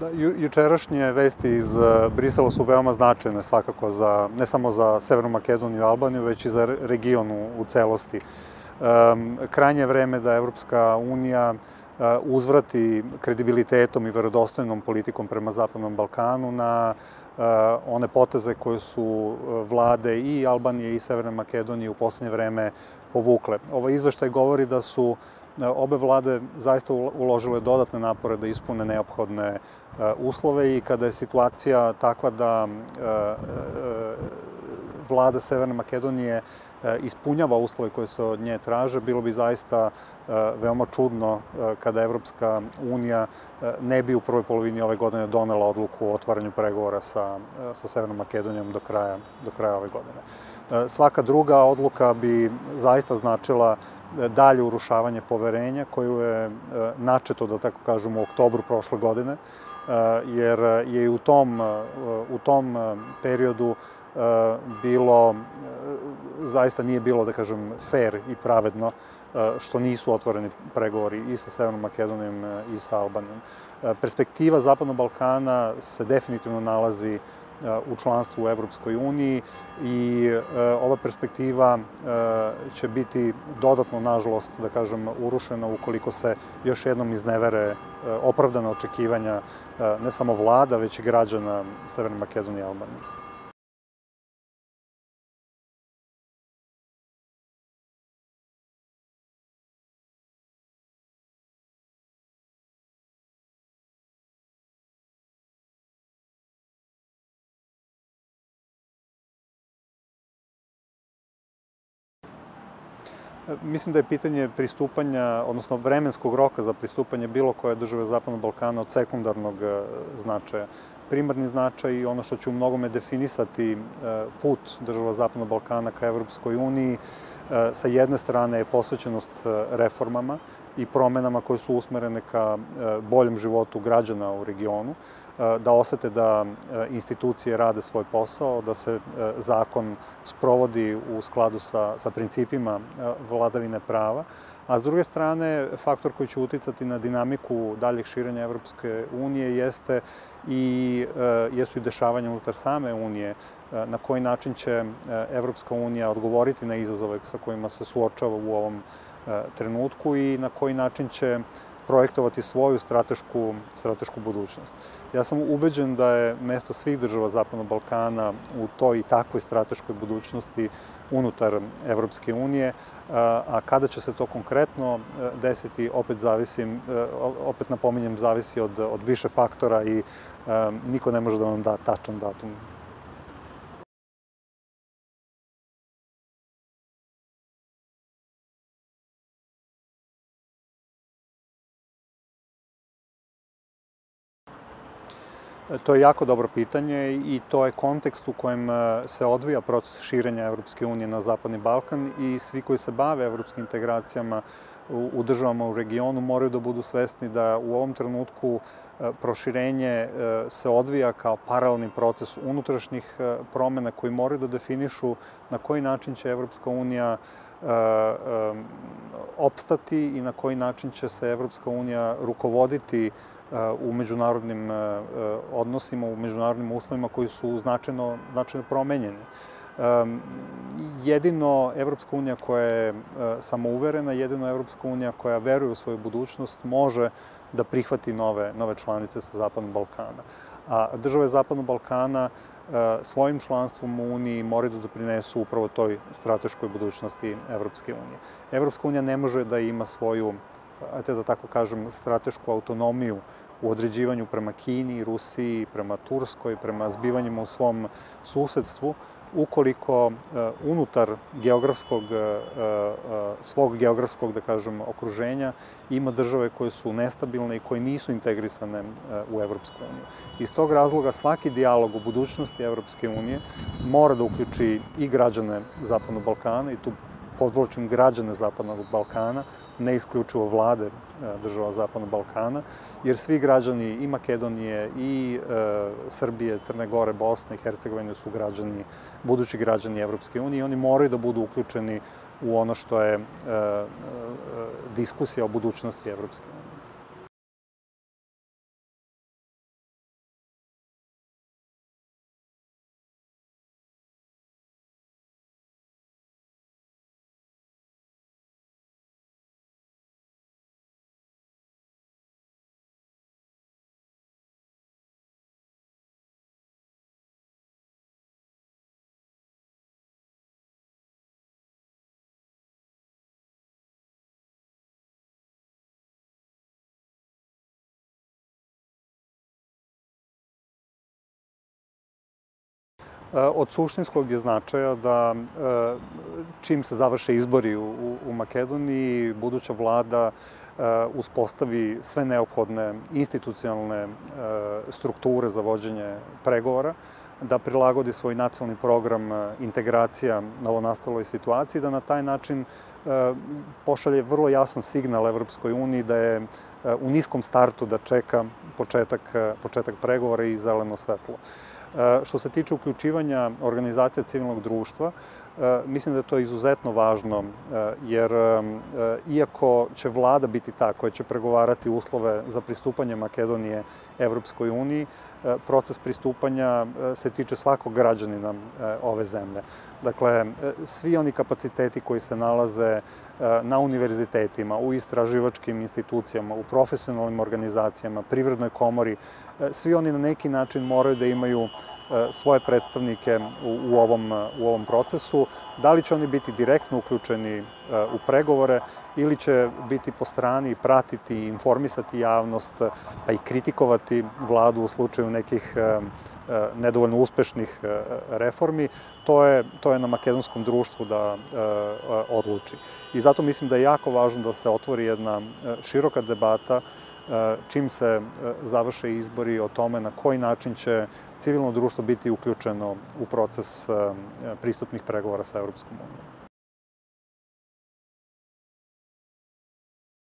Da, ju, jučerašnje vesti iz e, Brisela su veoma značajne svakako za, ne samo za Severnu Makedoniju i Albaniju, već i za region u, u celosti. Um, krajnje vreme da Evropska unija uh, uzvrati kredibilitetom i verodostojnom politikom prema Zapadnom Balkanu na uh, one poteze koje su vlade i Albanije i Severne Makedonije u poslednje vreme povukle. Ovaj izveštaj govori da su obe vlade zaista uložile dodatne napore da ispune neophodne e, uslove i kada je situacija takva da e, e, vlada Severne Makedonije ispunjava uslove koje se od nje traže, bilo bi zaista veoma čudno kada Evropska unija ne bi u prvoj polovini ove godine donela odluku o otvaranju pregovora sa, sa Severnom Makedonijom do kraja, do kraja ove godine. Svaka druga odluka bi zaista značila dalje urušavanje poverenja koju je e, načeto, da tako kažemo, u oktobru prošle godine, e, jer je u tom, e, u tom periodu bilo, zaista nije bilo, da kažem, fair i pravedno što nisu otvoreni pregovori i sa Severnom Makedonijom i sa Albanijom. Perspektiva Zapadnog Balkana se definitivno nalazi u članstvu u Evropskoj uniji i e, ova perspektiva e, će biti dodatno, nažalost, da kažem, urušena ukoliko se još jednom iznevere e, opravdana očekivanja ne samo vlada, već i građana Severne Makedonije i Albanije. Mislim da je pitanje pristupanja, odnosno vremenskog roka za pristupanje bilo koje države Zapadnog Balkana od sekundarnog e, značaja. Primarni značaj i ono što će u mnogome definisati e, put država Zapadnog Balkana ka Evropskoj uniji e, sa jedne strane je posvećenost reformama i promenama koje su usmerene ka boljem životu građana u regionu, da osete da institucije rade svoj posao, da se zakon sprovodi u skladu sa, sa principima vladavine prava, a s druge strane, faktor koji će uticati na dinamiku daljeg širenja Evropske unije jeste i, jesu i dešavanja unutar same unije, na koji način će Evropska unija odgovoriti na izazove sa kojima se suočava u ovom trenutku i na koji način će projektovati svoju stratešku, stratešku budućnost. Ja sam ubeđen da je mesto svih država Zapadnog Balkana u toj i takvoj strateškoj budućnosti unutar Evropske unije, a kada će se to konkretno e, desiti, opet zavisim, e, opet napominjem, zavisi od, od više faktora i e, niko ne može da vam da tačan datum To je jako dobro pitanje i to je kontekst u kojem e, se odvija proces širenja Evropske unije na Zapadni Balkan i svi koji se bave evropskim integracijama u državama u regionu moraju da budu svesni da u ovom trenutku e, proširenje e, se odvija kao paralelni proces unutrašnjih promena koji moraju da definišu na koji način će Evropska unija opstati i na koji način će se Evropska unija rukovoditi u međunarodnim odnosima, u međunarodnim uslovima koji su značajno, značajno promenjeni. Jedino Evropska unija koja je samouverena, jedino Evropska unija koja veruje u svoju budućnost može da prihvati nove, nove članice sa Zapadnog Balkana. A države Zapadnog Balkana svojim članstvom u Uniji moraju da doprinesu upravo toj strateškoj budućnosti Evropske unije. Evropska unija ne može da ima svoju ajte da tako kažem, stratešku autonomiju u određivanju prema Kini, Rusiji, prema Turskoj, prema zbivanjima u svom susedstvu, ukoliko uh, unutar geografskog, uh, uh, svog geografskog, da kažem, okruženja ima države koje su nestabilne i koje nisu integrisane u Evropsku uniju. Iz tog razloga svaki dijalog o budućnosti Evropske unije mora da uključi i građane Zapadnog Balkana i tu podvlačim građane Zapadnog Balkana, ne isključivo vlade e, država Zapadnog Balkana, jer svi građani i Makedonije i e, Srbije, Crne Gore, Bosne i Hercegovine su građani, budući građani Evropske unije i oni moraju da budu uključeni u ono što je e, e, diskusija o budućnosti Evropske unije. Od suštinskog je značaja da čim se završe izbori u, u Makedoniji, buduća vlada uspostavi sve neophodne institucionalne strukture za vođenje pregovora, da prilagodi svoj nacionalni program integracija novonastaloj situaciji, da na taj način pošalje vrlo jasan signal Evropskoj uniji da je u niskom startu da čeka početak, početak pregovora i zeleno svetlo. Što se tiče uključivanja organizacija civilnog društva, mislim da je to izuzetno važno, jer iako će vlada biti ta koja će pregovarati uslove za pristupanje Makedonije Evropskoj uniji, proces pristupanja se tiče svakog građanina ove zemlje. Dakle, svi oni kapaciteti koji se nalaze na univerzitetima, u istraživačkim institucijama, u profesionalnim organizacijama, privrednoj komori, svi oni na neki način moraju da imaju svoje predstavnike u, u, ovom, u ovom procesu. Da li će oni biti direktno uključeni u pregovore ili će biti po strani, pratiti, informisati javnost, pa i kritikovati vladu u slučaju nekih nedovoljno uspešnih reformi, to je, to je na makedonskom društvu da odluči. I zato mislim da je jako važno da se otvori jedna široka debata čim se završe izbori o tome na koji način će civilno društvo biti uključeno u proces pristupnih pregovora sa Europskom unijom.